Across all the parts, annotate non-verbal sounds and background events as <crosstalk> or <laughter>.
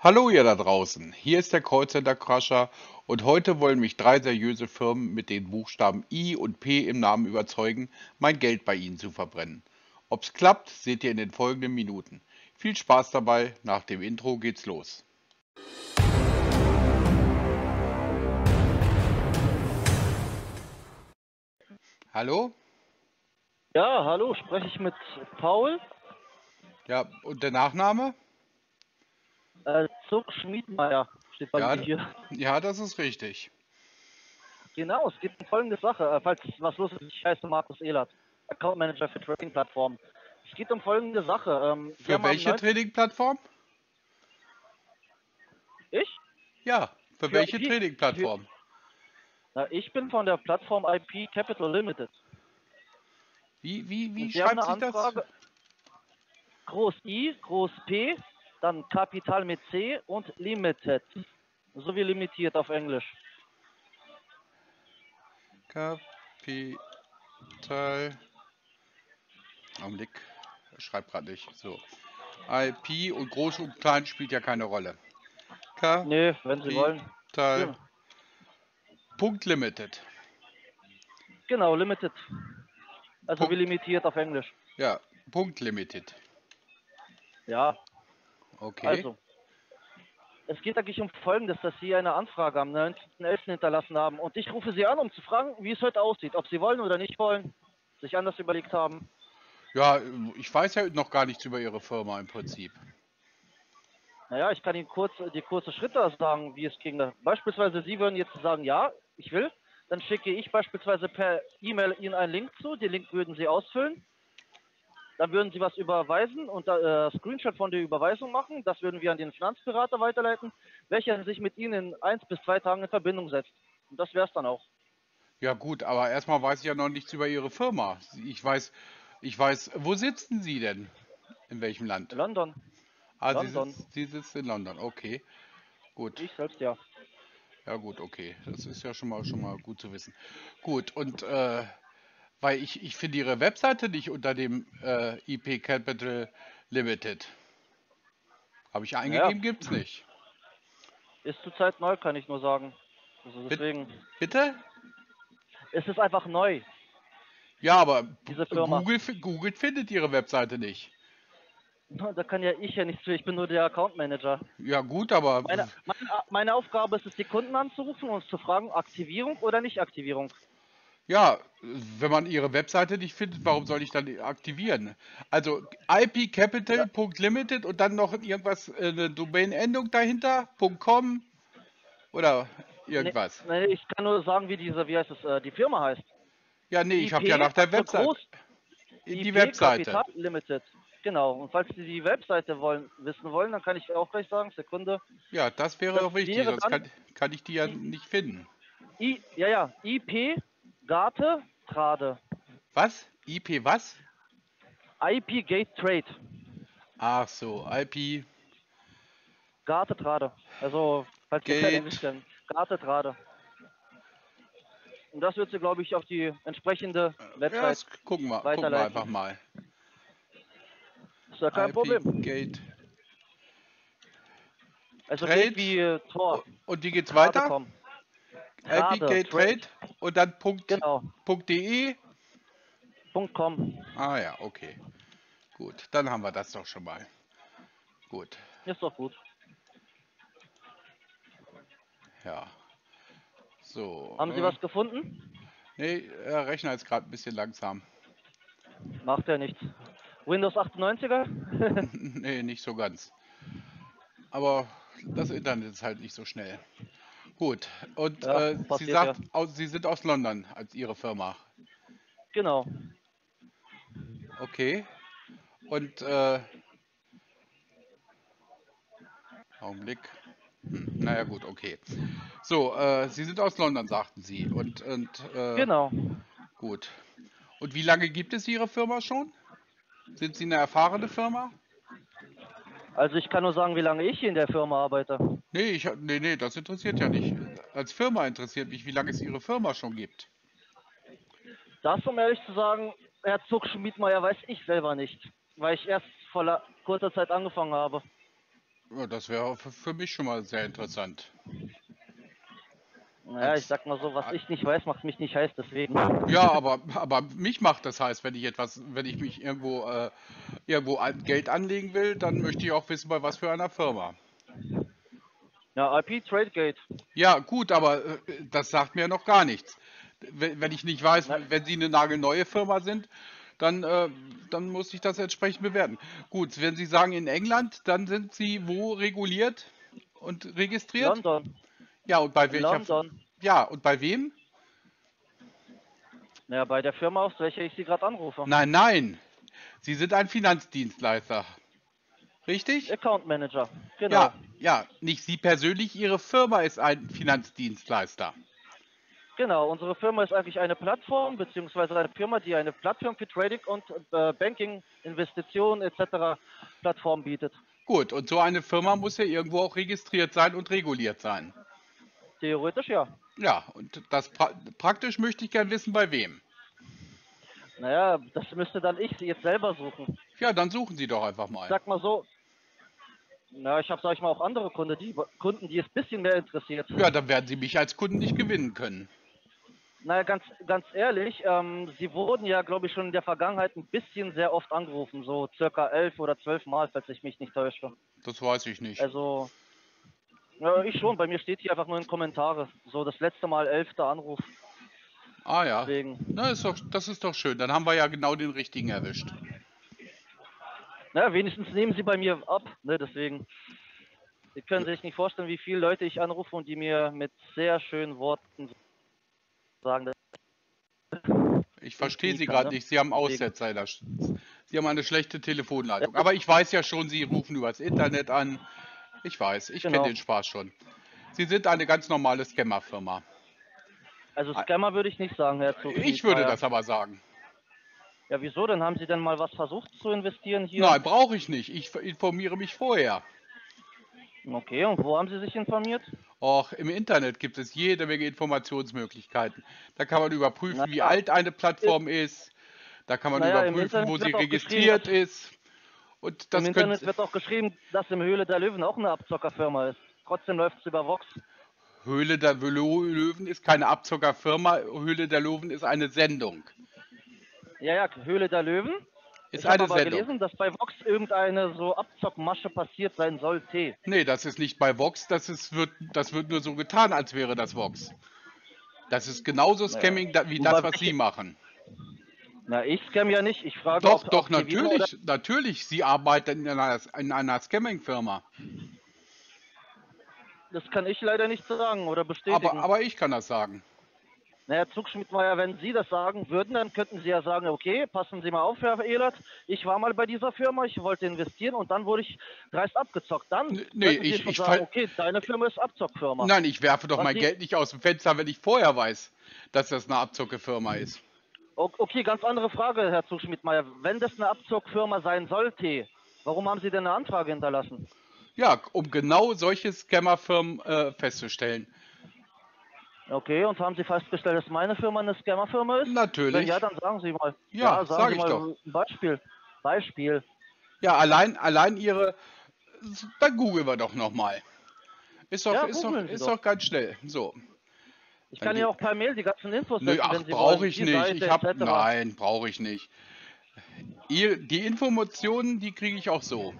Hallo ihr da draußen, hier ist der Callcenter Crusher und heute wollen mich drei seriöse Firmen mit den Buchstaben I und P im Namen überzeugen, mein Geld bei ihnen zu verbrennen. Ob's klappt, seht ihr in den folgenden Minuten. Viel Spaß dabei, nach dem Intro geht's los. Hallo? Ja, hallo, spreche ich mit Paul? Ja, und der Nachname? Zug Schmiedmeier steht bei Ja, mir hier. ja, das ist richtig. Genau, es geht um folgende Sache. Äh, falls was los ist, ich heiße Markus Ehlert, Account Manager für Trading-Plattformen. Es geht um folgende Sache. Ähm, Für welche 19. Trading-Plattform? Ich? Ja, für Für welche Trading-Plattform? Ich bin von der Plattform IP Capital Limited. Wie, wie, wie schreibt sich das? Groß I, Groß P, dann Kapital mit C und Limited. Sowie limitiert auf Englisch. Kapital. Augenblick. Schreibt gerade nicht. So. IP und groß und klein spielt ja keine Rolle. Kapital. Nö, wenn Sie wollen. Ja. Punkt Limited. Genau, Limited. Also Punkt. wie limitiert auf Englisch. Ja, Punkt Limited. Ja, Okay. Also, es geht eigentlich um Folgendes, dass Sie eine Anfrage am 19.11. hinterlassen haben und ich rufe Sie an, um zu fragen, wie es heute aussieht, ob Sie wollen oder nicht wollen, sich anders überlegt haben. Ja, ich weiß ja noch gar nichts über Ihre Firma im Prinzip. Naja, ich kann Ihnen kurz die kurze Schritte sagen, wie es ginge. Beispielsweise Sie würden jetzt sagen, ja, ich will, dann schicke ich beispielsweise per E-Mail Ihnen einen Link zu, den Link würden Sie ausfüllen. Dann würden Sie was überweisen und äh, Screenshot von der Überweisung machen. Das würden wir an den Finanzberater weiterleiten, welcher sich mit Ihnen in eins bis zwei Tagen in Verbindung setzt. Und das wäre es dann auch. Ja gut, aber erstmal weiß ich ja noch nichts über Ihre Firma. Ich weiß, ich weiß, wo sitzen Sie denn? In welchem Land? London, Ah, Sie, London. sitzt, Sie sitzt in London. Okay, gut. ich selbst ja. Ja gut, okay. Das ist ja schon mal schon mal gut zu wissen. Gut, und äh, weil ich, ich finde Ihre Webseite nicht unter dem äh, IP Capital Limited. Habe ich eingegeben, gibt's nicht. Ist zurzeit neu, kann ich nur sagen. Also deswegen, Bitte? es ist einfach neu. Ja, aber. Google, Google findet Ihre Webseite nicht. Da kann ja ich ja nichts für, ich bin nur der Account Manager. Ja gut, aber Meine, meine, meine Aufgabe ist es, die Kunden anzurufen und zu fragen, Aktivierung oder Nicht-Aktivierung. Ja, wenn man ihre Webseite nicht findet, warum soll ich dann die aktivieren? Also ipcapital.limited und dann noch irgendwas, äh, eine Domain-Endung dahinter, .com oder irgendwas. Nee, nee, ich kann nur sagen, wie diese, wie heißt es, äh, die Firma heißt. Ja, nee, ich habe ja nach der Webseite. groß, Die IP Webseite. Capital Limited. Genau. Und falls Sie die Webseite wollen, wissen wollen, dann kann ich auch gleich sagen, Sekunde. Ja, das wäre Das doch wichtig, wäre sonst kann, kann ich die ja nicht finden. I, ja, ja, IP Gate Trade. Was? IP was? IP Gate Trade. Ach so, IP. Gate Trade. Also, falls Gate. Englisch kennen. Gate Trade. Und das wird sie, glaube ich, auf die entsprechende Ja, Website. das gucken wir, gucken wir weiterleiten. einfach mal. ist ja kein Problem. Gate. Also Trade. Gate wie Tor. Und wie geht's weiter? kommen. IP Trade, und dann Punkt, Genau. Punkt .de. Punkt .com. Ah ja, okay. Gut, dann haben wir das doch schon mal. Gut, Ist doch gut. ja. So. Haben Sie äh, was gefunden? Nee, der Rechner ist gerade ein bisschen langsam. Macht ja nichts. Windows 98er? <laughs> nee, nicht so ganz. Aber das Internet ist halt nicht so schnell. Gut, und Ja, äh, Sie sagt, aus, Sie sind aus London als Ihre Firma. genau. Okay. Und äh, Augenblick. Hm, naja gut, okay. So, äh, Sie sind aus London, sagten Sie. Und, und äh, Genau. gut. Und wie lange gibt es Ihre Firma schon? Sind Sie eine erfahrene Firma? Also ich kann nur sagen, wie lange ich hier in der Firma arbeite. Nee, ich, nee, nee, das interessiert ja nicht. Als Firma interessiert mich, wie lange es Ihre Firma schon gibt. Das, um ehrlich zu sagen, Herr Zug Schmiedmeier weiß ich selber nicht. Weil ich erst vor kurzer Zeit angefangen habe. Ja, das wäre für, mich schon mal sehr interessant. Naja, ich sag mal so, was ich nicht weiß, macht mich nicht heiß, deswegen. Ja, aber, aber mich macht das heiß, wenn ich etwas, wenn ich mich irgendwo, äh, irgendwo Geld anlegen will, dann möchte ich auch wissen, bei was für einer Firma. Ja, IP Tradegate. Ja, gut, aber äh, das sagt mir noch gar nichts. Wenn, wenn ich nicht weiß, wenn Sie eine nagelneue Firma sind, dann, äh, dann muss ich das entsprechend bewerten. Gut, wenn Sie sagen in England, dann sind Sie wo reguliert und registriert? London. Ja, und bei welcher? London. Ja, und bei wem? Naja, bei der Firma, aus welcher ich Sie gerade anrufe. Nein, nein. Sie sind ein Finanzdienstleister. Richtig? Account Manager. Genau. Ja, ja, nicht Sie persönlich, Ihre Firma ist ein Finanzdienstleister. Genau, unsere Firma ist eigentlich eine Plattform, beziehungsweise eine Firma, die eine Plattform für Trading und äh, Banking, Investitionen etc. Plattform bietet. Gut, und so eine Firma muss ja irgendwo auch registriert sein und reguliert sein. Theoretisch ja. Ja, und das pra praktisch möchte ich gern wissen, bei wem. Naja, das müsste dann ich jetzt selber suchen. Ja, dann suchen Sie doch einfach mal. sag mal so, na, ich habe, sag ich mal, auch andere Kunden, die Kunden, die es ein bisschen mehr interessiert. Ja, dann werden Sie mich als Kunden nicht gewinnen können. Naja, ganz, ganz ehrlich, ähm, Sie wurden ja, glaube ich, schon in der Vergangenheit ein bisschen sehr oft angerufen, so circa elf oder zwölf Mal, falls ich mich nicht täusche. Das weiß ich nicht. Also, ja, ich schon, bei mir steht hier einfach nur in Kommentare, so das letzte Mal elfter Anruf, Ah ja. deswegen. Na, ist doch, das ist doch schön. Dann haben wir ja genau den richtigen erwischt. Naja, wenigstens nehmen Sie bei mir ab, ne, deswegen. Sie können sich nicht vorstellen, wie viele Leute ich anrufe und die mir mit sehr schönen Worten sagen, dass Ich verstehe Sie gerade nicht. Sie haben. Aussetzer. Sie haben eine schlechte Telefonleitung. Aber ich weiß ja schon, Sie rufen übers Internet an. Ich weiß, ich Genau. kenne den Spaß schon. Sie sind eine ganz normale Scammer-Firma. Also Scammer würde ich nicht sagen, Herr Zug. Ich würde das aber sagen. Ja, wieso? Dann haben Sie denn mal was versucht zu investieren hier? Nein, brauche ich nicht. Ich informiere mich vorher. Okay, und wo haben Sie sich informiert? Auch im Internet gibt es jede Menge Informationsmöglichkeiten. Da kann man überprüfen, Na wie alt eine Plattform ist. Da kann man Naja, überprüfen, wo sie registriert ist. Und das Im Internet wird auch geschrieben, dass im Höhle der Löwen auch eine Abzockerfirma ist. Trotzdem läuft es über Vox. Höhle der Löwen ist keine Abzockerfirma. Höhle der Löwen ist eine Sendung. Ja, ja, Höhle der Löwen. Ist ich habe aber Sendung. gelesen, dass bei Vox irgendeine so Abzockmasche passiert sein sollte. Nee, das ist nicht bei Vox, das, ist, wird, das wird nur so getan, als wäre das Vox. Das ist genauso Scamming da, wie das, was Sie machen. Na, ich scam ja nicht. Ich frage Doch, ob doch, Aktivierung natürlich, natürlich. Sie arbeiten in einer, in einer Scamming-Firma. Das kann ich leider nicht sagen oder bestätigen. Aber, aber ich kann das sagen. Naja, Zugschmidtmeier, wenn Sie das sagen würden, dann könnten Sie ja sagen, okay, passen Sie mal auf, Herr Ehlert, ich war mal bei dieser Firma, ich wollte investieren und dann wurde ich dreist abgezockt. Dann nee, ich- ich sagen, okay, deine Firma ist Abzockfirma. Nein, ich werfe doch Was mein Sie- Geld nicht aus dem Fenster, wenn ich vorher weiß, dass das eine Abzockefirma ist. Okay, ganz andere Frage, Herr Zugschmidtmeier. Wenn das eine Abzockfirma sein sollte, warum haben Sie denn eine Anfrage hinterlassen? Ja, um genau solche Scammerfirmen äh, festzustellen. Okay, und haben Sie festgestellt, dass meine Firma eine Scammerfirma ist? Wenn Natürlich. ja, dann sagen Sie mal. Ja, sagen sag Sie ich mal doch. ein Beispiel. Beispiel. Ja, allein, allein ihre. Dann googeln wir doch nochmal. Ist doch, Ja, ist doch, ist doch. doch ganz schnell. So. Ich Dann kann die- Ihnen auch per Mail die ganzen Infos Nö, ach, wenn Sie brauche ich nicht. Seite Ich hab, nein, brauche ich nicht. Ihr, die Informationen, die kriege ich auch so.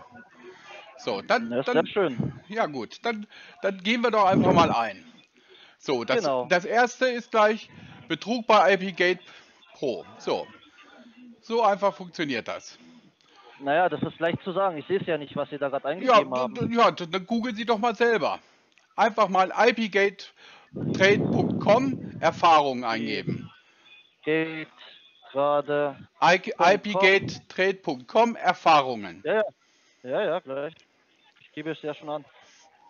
So, dann, Das ist dann schön. ja gut, dann, dann gehen wir doch einfach mal ein. So, das, Genau. das erste ist gleich Betrug bei IPgate Pro. So, so einfach funktioniert das. Naja, das ist leicht zu sagen. Ich sehe es ja nicht, was Sie da gerade Ja, eingegeben d- haben. ja, dann googeln Sie doch mal selber. Einfach mal ipgatetrade.com Erfahrungen eingeben. Geht gerade. Ipgatetrade.com Erfahrungen. Ja, ja. Ja, ja, gleich. Ich gebe es ja schon an.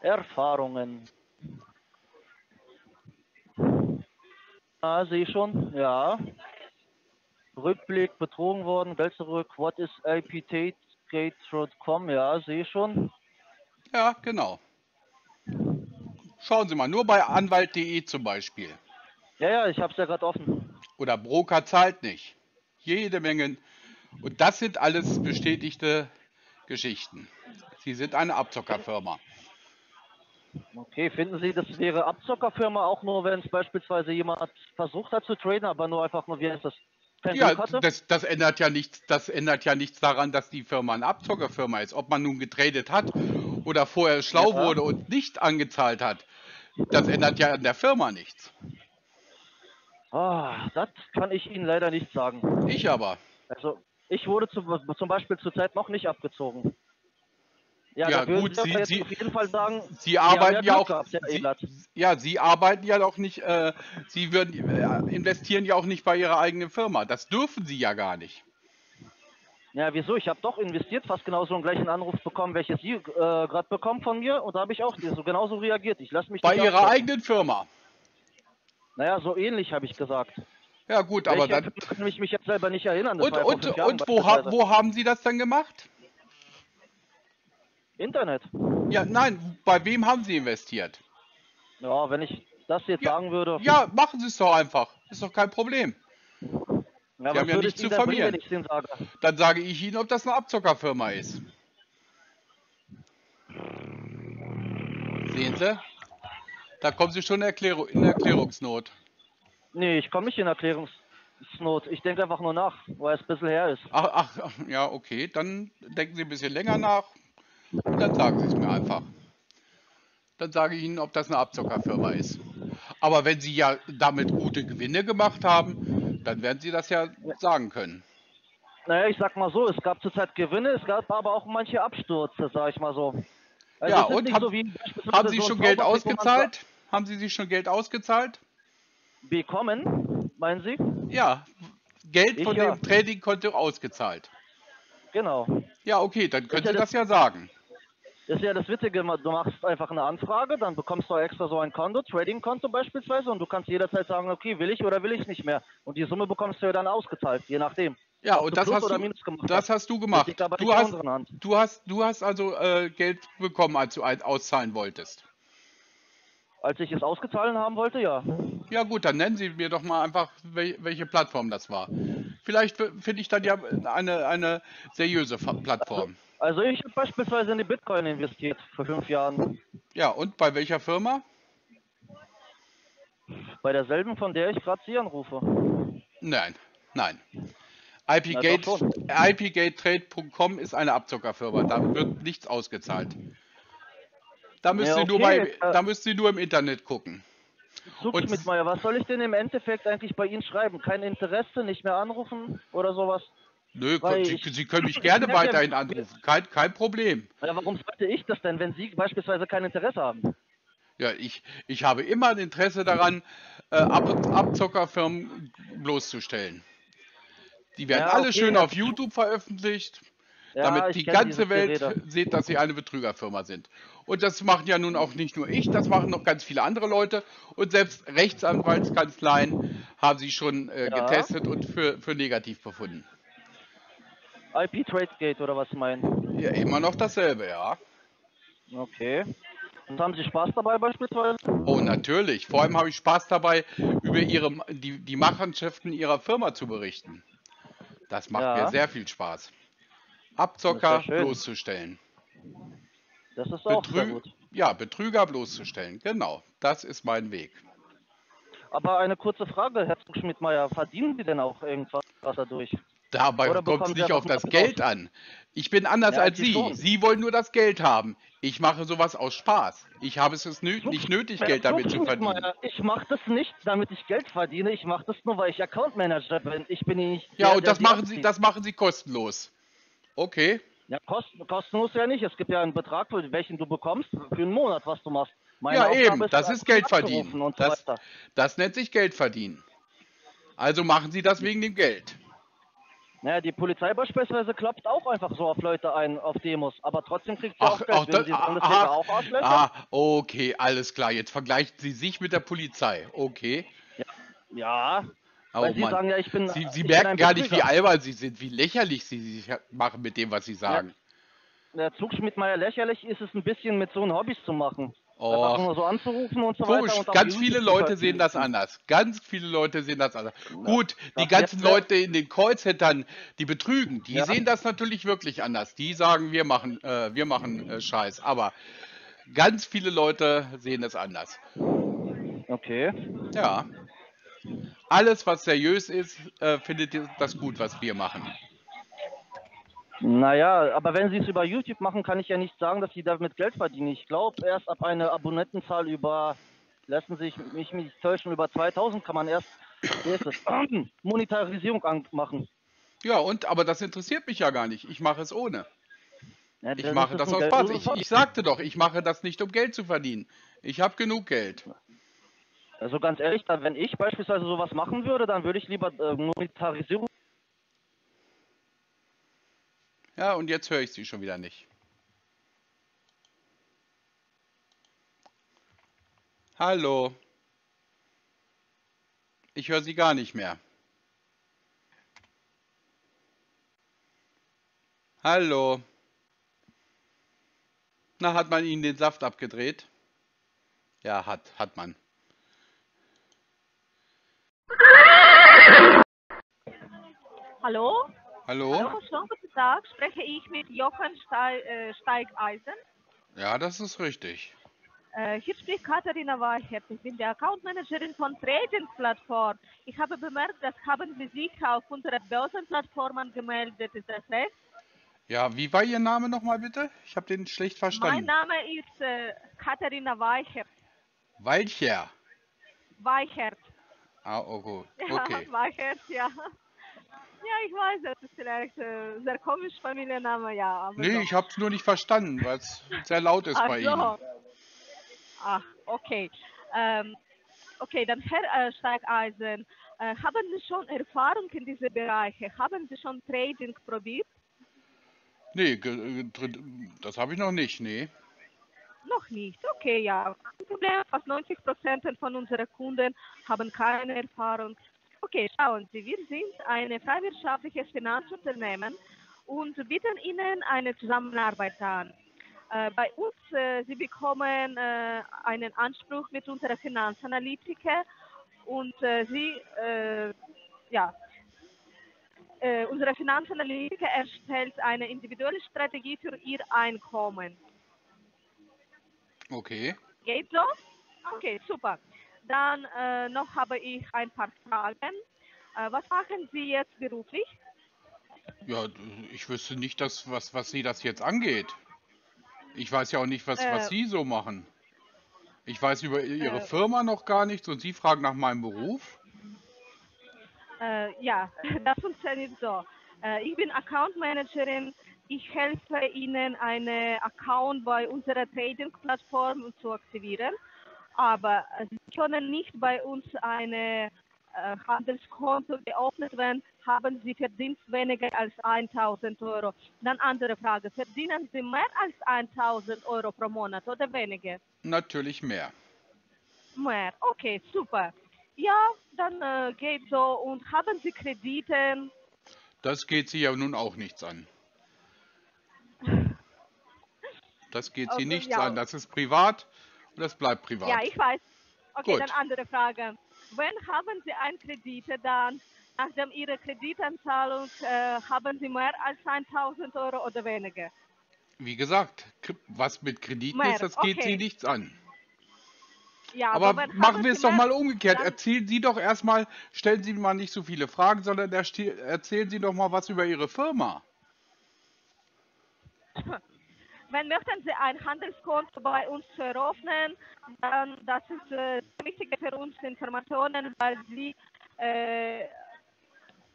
Erfahrungen. Ah, sehe ich schon. Ja. Rückblick, betrogen worden, Geld zurück. What is ipgatetrade.com? Ja, sehe ich schon. Ja, genau. Schauen Sie mal, nur bei anwalt.de zum Beispiel. Ja, ja, ich habe es ja gerade offen. Oder Broker zahlt nicht. Jede Menge. Und das sind alles bestätigte Geschichten. Sie sind eine Abzockerfirma. Okay, finden Sie, das wäre Abzockerfirma auch nur, wenn es beispielsweise jemand versucht hat zu traden, aber nur einfach nur, wie heißt das? Ja, das, das ändert ja nichts, das ändert ja nichts daran, dass die Firma eine Abzockerfirma ist. Ob man nun getradet hat oder vorher schlau Ja. wurde und nicht angezahlt hat, das ändert ja an der Firma nichts. Ah, das kann ich Ihnen leider nicht sagen. Ich aber. Also, ich wurde zu, zum Beispiel zurzeit noch nicht abgezogen. Ja, Ja, gut, Sie, Sie- aber jetzt Sie- auf jeden Fall sagen, Sie arbeiten ja Glück auch. gehabt, Sie, ja, Sie arbeiten ja auch nicht. Äh, Sie würden äh, investieren ja auch nicht bei Ihrer eigenen Firma. Das dürfen Sie ja gar nicht. Ja, wieso? Ich habe doch investiert, fast genauso einen gleichen Anruf bekommen, welches Sie äh, gerade bekommen von mir und da habe ich auch so genauso reagiert. Ich lasse mich Bei Ihrer abzocken. eigenen Firma. Naja, so ähnlich habe ich gesagt. Ja gut, aber Welche dann. kann ich mich jetzt selber nicht erinnern. Und, ja und, Jahren und wo, ha wo haben Sie das dann gemacht? Internet. Ja, nein, bei wem haben Sie investiert? Ja, wenn ich das jetzt Ja, sagen würde. Ja, machen Sie es doch einfach. Ist doch kein Problem. ja, Sie haben ja nichts zu verlieren. sage? Dann sage ich Ihnen, ob das eine Abzockerfirma ist. Sehen Sie? Da kommen Sie schon in, Erklärung, in Erklärungsnot. Nee, ich komme nicht in Erklärungsnot. Ich denke einfach nur nach, weil es ein bisschen her ist. Ach, ach, ach, ja, okay. Dann denken Sie ein bisschen länger nach und dann sagen Sie es mir einfach. Dann sage ich Ihnen, ob das eine Abzockerfirma ist. Aber wenn Sie ja damit gute Gewinne gemacht haben, dann werden Sie das ja sagen können. Naja, ich sag mal so, es gab zurzeit Gewinne, es gab aber auch manche Abstürze, sag ich mal so. Also Ja, und haben- so wie Haben Sie so schon Geld ausgezahlt? Haben Sie sich schon Geld ausgezahlt? Bekommen, meinen Sie? Ja, Geld Ich von ja. dem Tradingkonto ausgezahlt. Genau. Ja, okay, dann können Sie das ja sagen. Das ist ja das Witzige, du machst einfach eine Anfrage, dann bekommst du extra so ein Konto, Trading-Konto beispielsweise, und du kannst jederzeit sagen, okay, will ich oder will ich nicht mehr. Und die Summe bekommst du ja dann ausgezahlt, je nachdem. Ja, und das hast du, das hast. du gemacht. Du hast, du hast, du hast also äh, Geld bekommen, als du auszahlen wolltest. Als ich es ausgezahlt haben wollte, ja. Ja gut, dann nennen Sie mir doch mal einfach, wel welche Plattform das war. Vielleicht finde ich dann ja eine, eine seriöse Plattform. Also ich habe beispielsweise in die Bitcoin investiert vor fünf Jahren. Ja, und bei welcher Firma? Bei derselben, von der ich gerade Sie anrufe. Nein, nein. IPGateTrade.com ist eine Abzockerfirma. Da wird nichts ausgezahlt. Da müssen, Ja, Sie, nur okay, bei, äh, da müssen Sie nur im Internet gucken. Und- Schmidtmeier, was soll ich denn im Endeffekt eigentlich bei Ihnen schreiben? Kein Interesse, nicht mehr anrufen oder sowas? Nö, Sie, Sie können mich gerne <laughs> weiterhin anrufen. Kein, kein Problem. Ja, warum sollte ich das denn, wenn Sie beispielsweise kein Interesse haben? Ja, ich, ich habe immer ein Interesse daran, äh, Ab Abzockerfirmen bloßzustellen. Die werden Ja, alle okay, schön auf YouTube veröffentlicht, Ja, damit die ganze Welt Gerede. sieht, dass sie eine Betrügerfirma sind. Und das machen ja nun auch nicht nur ich, das machen noch ganz viele andere Leute. Und selbst Rechtsanwaltskanzleien haben sie schon äh, getestet und für, für negativ befunden. IP Tradegate oder was meinen? Ja, immer noch dasselbe, ja. Okay. Und haben Sie Spaß dabei beispielsweise? Oh, natürlich. Vor allem habe ich Spaß dabei, über ihre, die, die Machenschaften ihrer Firma zu berichten. Das macht Ja. mir sehr viel Spaß. Abzocker ja bloßzustellen. Das ist auch sehr Betrü gut. ja, Betrüger bloßzustellen. Genau, das ist mein Weg. Aber eine kurze Frage, Herr Schmidtmeier, verdienen Sie denn auch irgendwas dadurch? Dabei kommt es nicht auf das Geld an. Ich bin anders Ja, als Sie Sie. schon. Sie wollen nur das Geld haben. Ich mache sowas aus Spaß. Ich habe es nö nicht nötig, Geld damit zu verdienen. Ich mache das nicht, damit ich Geld verdiene. Ich mache das nur, weil ich Account Manager bin. Ich bin nicht. Ja, der, und das machen Sie, das machen Sie kostenlos. Okay. Ja, kosten, kostenlos ja nicht. Es gibt ja einen Betrag, für welchen du bekommst für einen Monat, was du machst. Ja, Aufgabe eben, das ist Geld verdienen. So Das, das nennt sich Geld verdienen. Also machen Sie das wegen dem Geld. Naja, die Polizei beispielsweise klopft auch einfach so auf Leute ein, auf Demos. Aber trotzdem kriegt sie auch Ach, Geld. auch Sie sagen, das wäre auch Arschlöcher? ah, okay, alles klar. Jetzt vergleichen Sie sich mit der Polizei. Okay. Ja. Oh Weil Sie Mann. sagen ja, ich bin. Sie, Sie merken gar nicht, wie albern Sie sind, wie lächerlich Sie sich machen mit dem, was Sie sagen. Der Zug Schmidtmeier lächerlich ist es ein bisschen mit so einem Hobbys zu machen. Och, nur so anzurufen und so Komisch, weiter. Und ganz viele Leute sehen das anders. Ganz viele Leute sehen das anders. Gut, die ganzen Leute in den Callcentern, die betrügen, die Ja. sehen das natürlich wirklich anders. Die sagen, wir machen, äh, wir machen äh, Scheiß. Aber ganz viele Leute sehen es anders. Okay. Ja. Alles, was seriös ist, äh, findet das gut, was wir machen. Naja, aber wenn Sie es über YouTube machen, kann ich ja nicht sagen, dass Sie damit Geld verdienen. Ich glaube, erst ab einer Abonnentenzahl über, lassen Sie mich nicht täuschen, über 2000 kann man erst wie ist das? <clears throat> Monetarisierung an- machen. Ja, und aber das interessiert mich ja gar nicht. Ich mache es ohne. Ja, Ich mache das aus Spaß. Ich, ich sagte doch, ich mache das nicht, um Geld zu verdienen. Ich habe genug Geld. Also ganz ehrlich, dann, wenn ich beispielsweise sowas machen würde, dann würde ich lieber äh, Monetarisierung. Ja, und jetzt höre ich sie schon wieder nicht. Hallo. Ich höre sie gar nicht mehr. Hallo. Na, hat man Ihnen den Saft abgedreht? Ja, hat, hat man. Hallo? Hallo? Hallo, schönen guten Tag. Spreche ich mit Stei äh, Steigeisen? Ja, das ist richtig. Äh, hier spricht Katharina Weichert. Ich bin die Accountmanagerin von Trading Plattform. Ich habe bemerkt, dass haben Sie sich auf unsere Börsenplattform angemeldet. Ist das recht? Ja, wie war Ihr Name nochmal bitte? Ich habe den schlecht Mein verstanden. Name ist äh, Katharina Weichert. Walcher. Weichert. Ah, oh gut. Ja, Okay. Weichert, ja. Ja, ich weiß, das ist vielleicht äh, sehr komisch Familienname, ja. Aber Nee, so. ich habe es nur nicht verstanden, weil es sehr laut ist Ach bei so. Ihnen. Ach, okay. Ähm, okay, dann Herr äh, Steigeisen, äh, haben Sie schon Erfahrung in diese Bereiche? Haben Sie schon Trading probiert? Nee, äh, das habe ich noch nicht, nee. Noch nicht. Okay, ja. Kein Problem. Fast 90 Prozent von unseren Kunden haben keine Erfahrung. Okay, schauen Sie, wir sind ein freiwirtschaftliches Finanzunternehmen und bieten Ihnen eine Zusammenarbeit an. Äh, bei uns, äh, Sie bekommen äh, einen Anspruch mit unserer Finanzanalytiker und äh, Sie, äh, ja, äh, unsere Finanzanalytiker erstellt eine individuelle Strategie für Ihr Einkommen. Okay. Geht so? Okay, super. Dann äh, noch habe ich ein paar Fragen. Äh, was machen Sie jetzt beruflich? Ja, ich wüsste nicht, dass, was, was Sie das jetzt angeht. Ich weiß ja auch nicht, was, was Äh. Sie so machen. Ich weiß über Ihre Äh. Firma noch gar nichts und Sie fragen nach meinem Beruf. Äh, ja, <laughs> das funktioniert so. Äh, ich bin Account Managerin. Ich helfe Ihnen, einen Account bei unserer Trading-Plattform zu aktivieren. Aber Sie können nicht bei uns eine äh, Handelskonto geöffnet werden, haben Sie Verdienst weniger als 1000 Euro. Dann andere Frage, verdienen Sie mehr als 1000 Euro pro Monat oder weniger? Natürlich mehr. Mehr, okay, super. Ja, dann äh, geht so. Und haben Sie Kredite? Das geht Sie ja nun auch nichts an. Das geht Sie <laughs> Okay, nichts ja. an. Das ist privat und das bleibt privat. Ja, ich weiß. Okay, Gut. dann andere Frage. Wenn haben Sie einen Kredit, dann nachdem Ihrer Kreditanzahlung äh, haben Sie mehr als 1000 Euro oder weniger? Wie gesagt, was mit Krediten Mehr, ist, das geht okay. Sie nichts an. Ja, Aber wenn machen wir es doch mal umgekehrt. Erzählen Sie doch erstmal, stellen Sie mal nicht so viele Fragen, sondern erzählen Sie doch mal was über Ihre Firma. <laughs> Wenn möchten Sie ein Handelskonto bei uns eröffnen, dann das ist äh, wichtig für uns Informationen, weil Sie äh,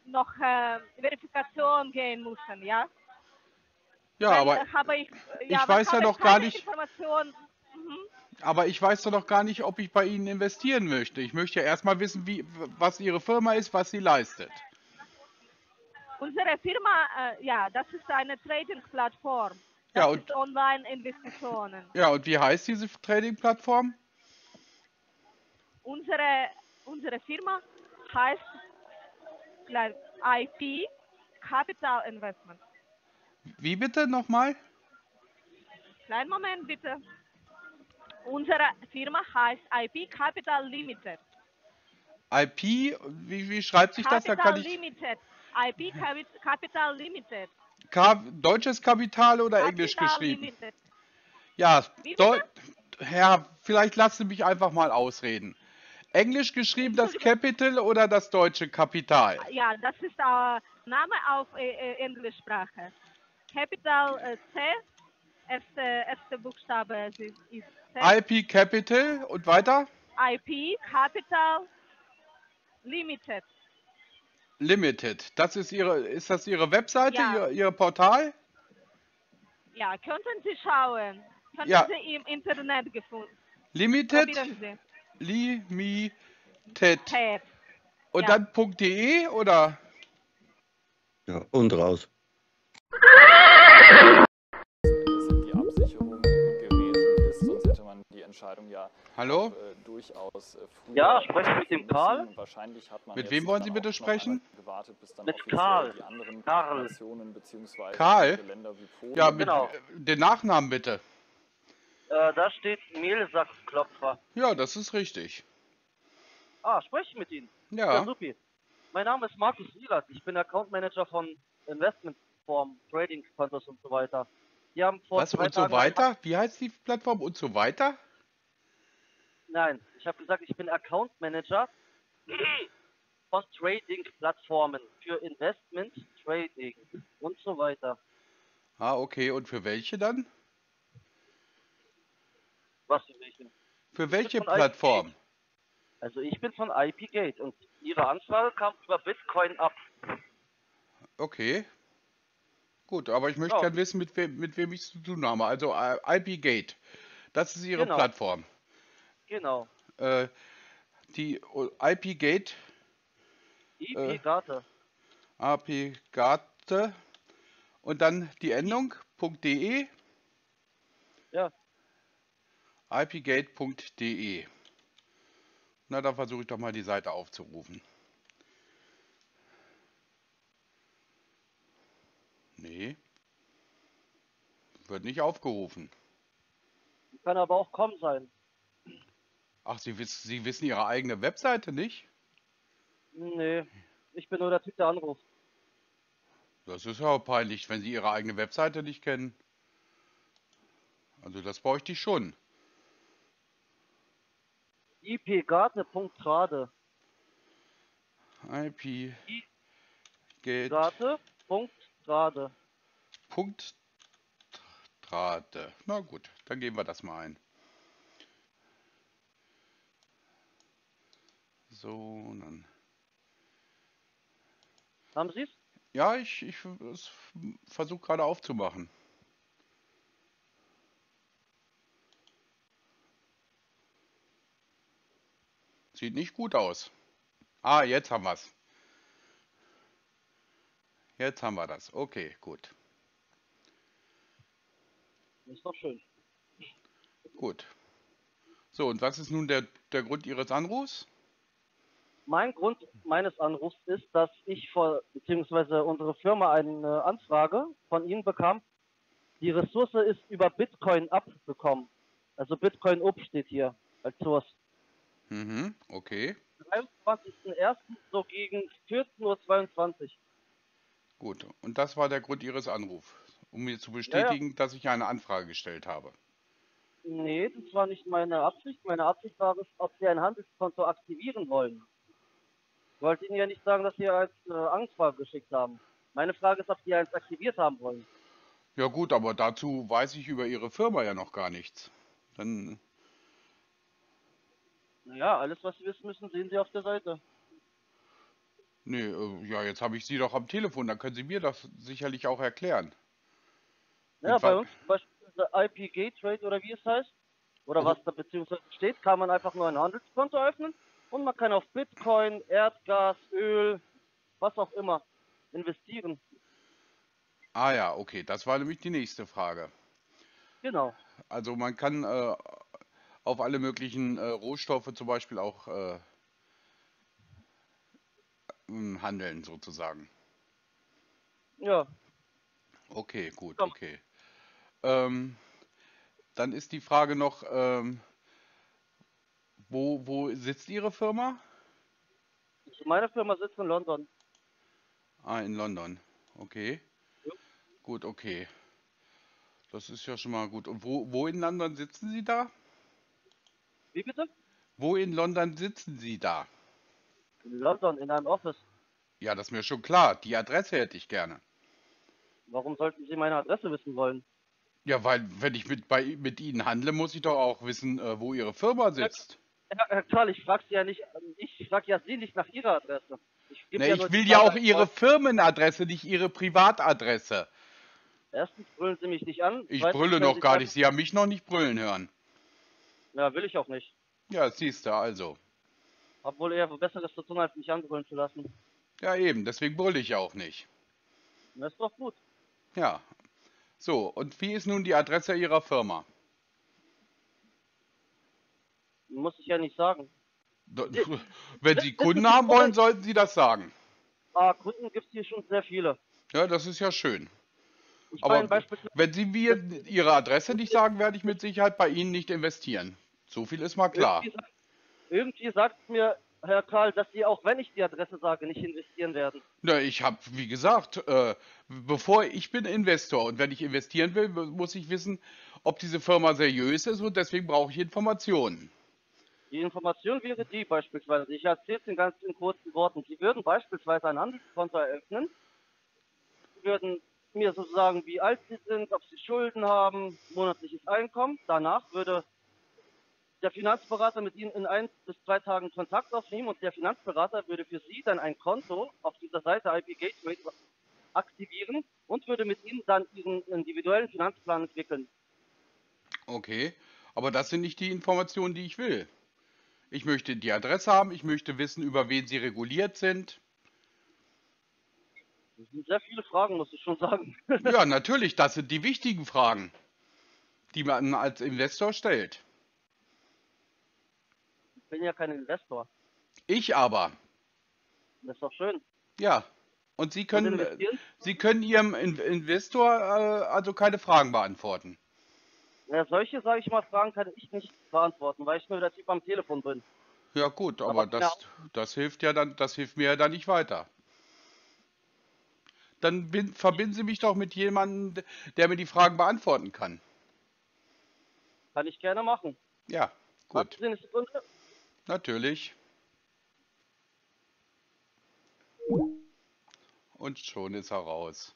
noch äh, Verifikation gehen müssen, ja? Ja, Weil, aber, habe ich, ich weil weiß ja noch ich gar nicht-. Mhm. aber ich weiß doch noch gar nicht, ob ich bei Ihnen investieren möchte. Ich möchte ja erstmal wissen, wie, was Ihre Firma ist, was sie leistet. Unsere Firma, äh, ja, das ist eine Trading-Plattform. Das Ja, und- ist Online-Investitionen. Ja, und wie heißt diese Trading-Plattform? Unsere, unsere Firma heißt IP Capital Investment. Wie bitte nochmal? Kleinen Moment bitte. unsere Firma heißt IP Capital Limited. IP, wie, wie schreibt sich das? Da Capital kann ich Limited. IP Capi- Capital Limited. Ka deutsches Kapital oder Englisch Capital geschrieben? Limited. Ja? Herr, vielleicht lassen Sie mich einfach mal ausreden. Englisch geschrieben das <laughs> Capital oder das deutsche Kapital? Ja, das ist der Name auf äh, äh, Englischsprache. Capital äh, C, erste, erste Buchstabe ist, ist C. IP Capital und weiter? IP Capital Limited. Limited. Das ist Ihre, ist das Ihre Webseite, Ja. Ihr, Ihr Portal? Ja, könnten Sie schauen. Könnten Ja. Sie im Internet gefunden. Limited? Limited. Ted. Und ja. dann .de oder? Ja, und raus. <laughs> Entscheidung ja Hallo? äh, durchaus äh, früher Ja, spreche ich mit dem. Karl? Wahrscheinlich hat man Mit wem wollen Sie bitte sprechen? Gewartet, bis dann Mit Karl. Die anderen Karl. Karl? andere Länder wie Polen Ja, mit Genau. äh, den Nachnamen bitte. Äh, da steht Mehlsackklopfer. Ja, das ist richtig. Ah, spreche ich mit Ihnen? Ja, Ja. supi. Mein Name ist Markus Wieland. Ich bin Account Manager von Investmentform, Trading Kontos und so weiter. Die haben vor Was zwei und so Tagen- weiter? Wie heißt die Plattform und so weiter? Nein, ich habe gesagt, ich bin Account Manager von Trading-Plattformen für Investment, Trading und so weiter. Ah, okay. Und für welche dann? Was für welche? Für welche. Plattform? Also ich bin von IPGate und Ihre Anfrage kam über Bitcoin ab. Okay. Gut, aber ich möchte Ja. gern wissen, mit wem, mit wem ich es zu tun habe. Also äh, IP-Gate. Das ist Ihre Genau. Plattform. Genau. Äh, die oh, IP-Gate, Äh. IP-Gate. Und dann die Endung .de, Ja. ipgate.de. Na, dann versuche ich doch mal die Seite aufzurufen. Nee. Wird nicht aufgerufen. Kann aber auch kommen sein. Ach, Sie, wiss, Sie wissen Ihre eigene Webseite nicht? Nee, ich bin nur der Typ, der anruft. Das ist ja peinlich, wenn Sie Ihre eigene Webseite nicht kennen. Also das bräuchte ich schon. ipgate.trade. IP Gate Gate.trade. Punkt Trate. Na gut, dann geben wir das mal ein. So, und dann. Haben Sie es? Ja, ich, ich versuche gerade aufzumachen. Sieht nicht gut aus. Ah, jetzt haben wir es. Jetzt haben wir das. Okay, gut. Ist doch schön. Gut. So, und was ist nun der, der Grund Ihres Anrufs? Mein Grund meines Anrufs ist, dass ich vor, beziehungsweise unsere Firma eine Anfrage von Ihnen bekam. Die Ressource ist über Bitcoin abbekommen. Also Bitcoin up steht hier als Source. Mhm, okay. 23.01. so gegen 14.22 Uhr. Gut. Und das war der Grund Ihres Anrufs, um mir zu bestätigen, dass ich eine Anfrage gestellt habe. Nee, das war nicht meine Absicht. Meine Absicht war es, ob Sie ein Handelskonto aktivieren wollen. Ich wollte Ihnen ja nicht sagen, dass Sie als äh, Anfrage geschickt haben. Meine Frage ist, ob Sie eins aktiviert haben wollen. Ja gut, aber dazu weiß ich über Ihre Firma ja noch gar nichts. Dann, Naja, alles, was Sie wissen müssen, sehen Sie auf der Seite. nee, äh, ja, jetzt habe ich Sie doch am Telefon, dann können Sie mir das sicherlich auch erklären. Ja, Und bei uns beispielsweise IP Gateway oder wie es heißt, oder Also- was da beziehungsweise steht, kann man einfach nur ein Handelskonto öffnen und man kann auf Bitcoin, Erdgas, Öl, was auch immer investieren. Ah ja, okay, das war nämlich die nächste Frage. Genau. Also man kann äh, auf alle möglichen äh, Rohstoffe zum Beispiel auch äh, m, handeln sozusagen. Ja, Okay, gut, Komm. okay. Ähm, dann ist die Frage noch, ähm, Wo, wo sitzt Ihre Firma? Meine Firma sitzt in London. Ah, in London. Okay. Ja. Gut, okay. Das ist ja schon mal gut. Und wo, wo in London sitzen Sie da? Wie bitte? Wo in London sitzen Sie da? In London, in einem Office. Ja, das ist mir schon klar. Die Adresse hätte ich gerne. Warum sollten Sie meine Adresse wissen wollen? Ja, weil wenn ich mit, bei, mit Ihnen handle, muss ich doch auch wissen, äh, wo Ihre Firma sitzt. Herr, Herr Karl, ich frage Sie ja nicht, ich frage ja Sie nicht nach Ihrer Adresse. Ich, gebe Ne, ja ich will ja auch Ihre Firmenadresse, nicht Ihre Privatadresse. Erstens brüllen Sie mich nicht an. Ich Zweitens, brülle noch Sie gar nicht. Sie haben mich noch nicht brüllen hören. Ja, will ich auch nicht. Ja, siehst du, also. Hab wohl eher Besseres zu tun, als mich anbrüllen zu lassen. Ja, eben, deswegen brülle ich auch nicht. Das ist doch gut. Ja. So, und wie ist nun die Adresse Ihrer Firma? Muss ich ja nicht sagen. <laughs> Wenn Sie Kunden haben wollen, sollten Sie das sagen. Ah, Kunden gibt es hier schon sehr viele. Ja, das ist ja schön. Ich Aber wenn Sie mir Ihre Adresse nicht sagen, werde ich mit Sicherheit bei Ihnen nicht investieren. So viel ist mal klar. irgendwie, sagt- irgendwie sagt mir Herr Karl, dass Sie auch wenn ich die Adresse sage, nicht investieren werden. Na, ich habe, wie gesagt, äh, bevor ich bin Investor und wenn ich investieren will, muss ich wissen, ob diese Firma seriös ist und deswegen brauche ich Informationen. Die Information wäre die beispielsweise, ich erzähle es Ihnen ganz in kurzen Worten. Sie würden beispielsweise ein Handelskonto eröffnen, Sie würden mir so sagen, wie alt Sie sind, ob Sie Schulden haben, monatliches Einkommen. Danach würde der Finanzberater mit Ihnen in ein bis zwei Tagen Kontakt aufnehmen und der Finanzberater würde für Sie dann ein Konto auf dieser Seite IP Gateway aktivieren und würde mit Ihnen dann Ihren individuellen Finanzplan entwickeln. Okay, aber das sind nicht die Informationen, die ich will. Ich möchte die Adresse haben, ich möchte wissen, über wen Sie reguliert sind. Das sind sehr viele Fragen, muss ich schon sagen. <laughs> Ja, natürlich, das sind die wichtigen Fragen, die man als Investor stellt. Ich bin ja kein Investor. Ich aber, Das ist doch schön. ja. Und Sie können? Sie können Ihrem In Investor äh, also keine Fragen beantworten. Ja, solche, sage ich mal, Fragen kann ich nicht beantworten, weil ich nur der Typ am Telefon bin. Ja gut, aber Aber das, das hilft ja dann, das hilft mir ja dann nicht weiter. Dann bin, verbinden Sie mich doch mit jemandem, der mir die Fragen beantworten kann. Kann ich gerne machen. Ja, gut, Sie eine Sekunde. natürlich. Und schon ist er raus.